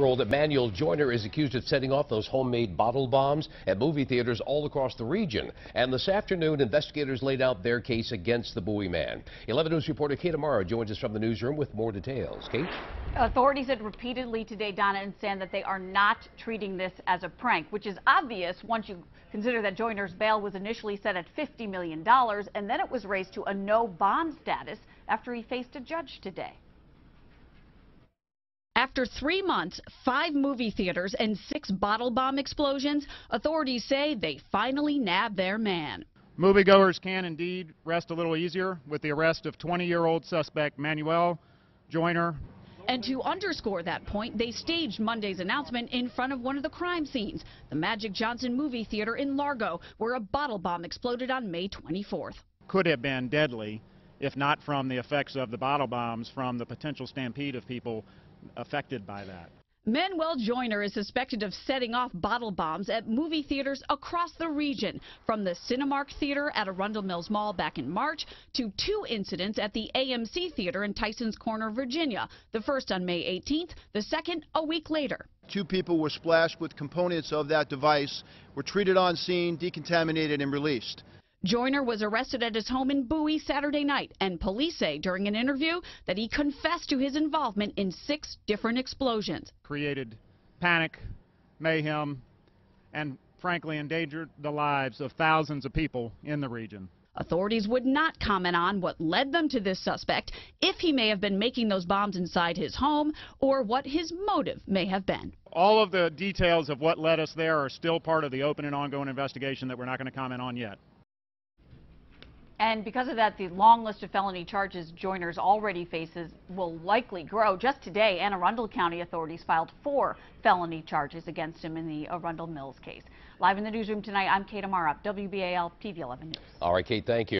34-year-old Emmanuel Joyner is accused of setting off those homemade bottle bombs at movie theaters all across the region. And this afternoon, investigators laid out their case against the Bowie man. 11 News reporter Kate Amara joins us from the newsroom with more details. Kate? Authorities said repeatedly today, Donna and Stan, that they are not treating this as a prank, which is obvious once you consider that Joyner's bail was initially set at $50 million, and then it was raised to a no bond status after he faced a judge today. After three months, five movie theaters, and six bottle bomb explosions, authorities say they finally nabbed their man. Moviegoers can indeed rest a little easier with the arrest of 20-year-old suspect Manuel Joyner. And to underscore that point, they staged Monday's announcement in front of one of the crime scenes, the Magic Johnson movie theater in Largo, where a bottle bomb exploded on May 24th. Could have been deadly if not from the effects of the bottle bombs from the potential stampede of people affected by that. Manuel Joyner is suspected of setting off bottle bombs at movie theaters across the region, from the Cinemark Theater at Arundel Mills Mall back in March to two incidents at the AMC Theater in Tysons Corner, Virginia. The first on May 18th, the second a week later. Two people were splashed with components of that device, were treated on scene, decontaminated, and released. Joyner was arrested at his home in Bowie Saturday night, and police say during an interview that he confessed to his involvement in six different explosions. Created panic, mayhem, and frankly endangered the lives of thousands of people in the region. Authorities would not comment on what led them to this suspect, if he may have been making those bombs inside his home, or what his motive may have been. All of the details of what led us there are still part of the open and ongoing investigation that we're not going to comment on yet. And because of that, the long list of felony charges Joyner's already faces will likely grow. Just today, Anne Arundel County authorities filed four felony charges against him in the Arundel Mills case. Live in the newsroom tonight, I'm Kate Amara, WBAL TV 11 News. All right, Kate, thank you.